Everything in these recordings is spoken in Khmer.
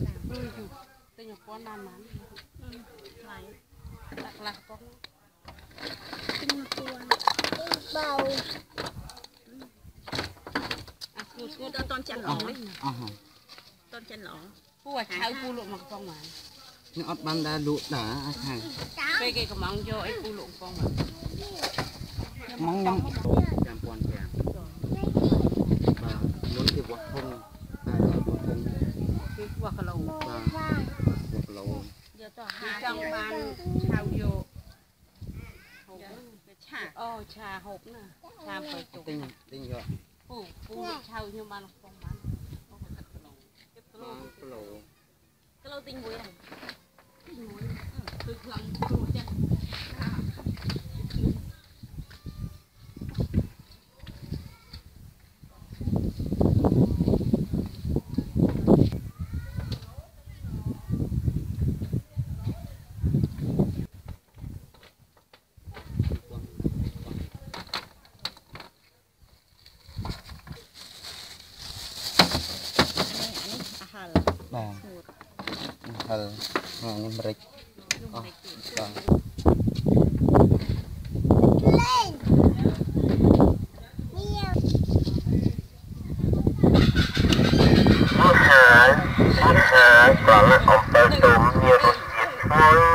លុយอยู่ទិញប៉ុណ្ណាម៉ានថ្លៃដាក់ខ្លះប៉ុងទិញមួយពួនបៅអាស្គូស្គូទៅតន់ចិនល្អនេះអស់ហើយតន់ចិនល្អពូឲ្យឆៅពូលក់មកប៉ុងម៉ាននេះអត់បានដែរលក់ដែរអាចហើយពេលគេកំងយកអីពូលក់ប៉ុងម៉ានមកខ្ញុំ5000ប្រាំបាទមុនគេវាស់ធំតែវាស់ធំ គឺខ្វះគីឡូបាទ1គីឡូយកទៅគឺហាចង់បានឆៅយកហូបវាឆាអូឆាហូបណាឆាបើទុកទិញទិញយកពូពូឆៅខ្ញុំបានប៉ុងម៉ានប៉ុង10គីឡូ10គីឡូ5គីឡូគីឡូទិញមួយហ្នឹងគឺខ្លាំងគ្រូចា បាទ ស្ងួត ហិលអានេះម្រេច នោះមិនទេ បាទ លេងមាន អាហារអាហារប្រឡាក់អំពិលទុំមានរសជាតិឈ្ងុយ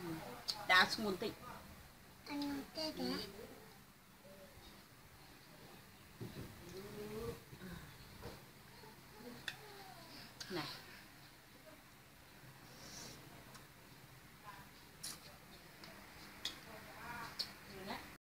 គាត់ដាស្ងួនតិចអញទេទេណែ